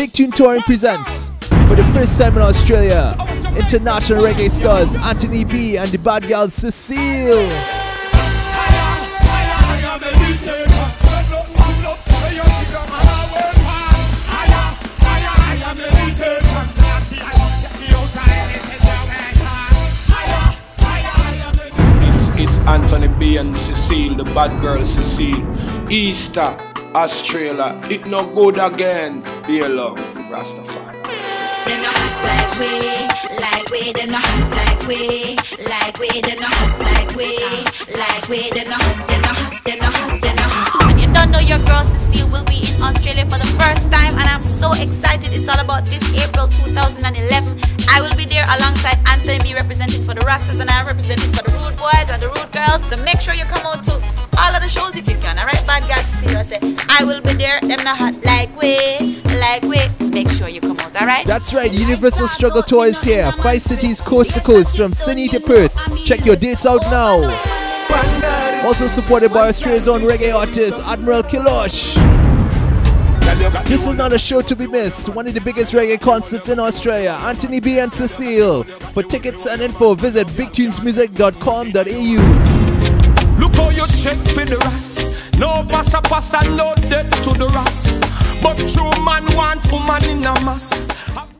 Big Tune Touring presents, for the first time in Australia, international reggae stars Anthony B and the bad girl Cecile. It's, Anthony B and Cecile, the bad girl Cecile. Easter, Australia, it no good again. Be love, Rastafari. Them no hot like we, like we. Them no hot like we, like we. Them no hot like we, like we. Them no hot, them no hot, them no hot, them no hot. And you don't know your girl Cecile will be in Australia for the first time, and I'm so excited. It's all about this April 2011. I will be there alongside Anthony B representing for the Rastas, and I'm representing for the Rude Boys and the Rude Girls. So make sure you come out to all of the shows if you can. Alright, bad guys, Cecile, I say I will be there. Them not hot like we, like we. Make sure you come out. Alright. That's right, Universal Struggle Tour is here. Five cities coast to coast from Sydney to Perth. Check your dates out now. Also supported by Australia's own reggae artist Admiral Kilosh. This is not a show to be missed. One of the biggest reggae concerts in Australia. Anthony B and Cecile. For tickets and info, visit bigtunesmusic.com.au. Look how you check for the ras. No passa passa, no debt to the ras. But true man want woman in a mass.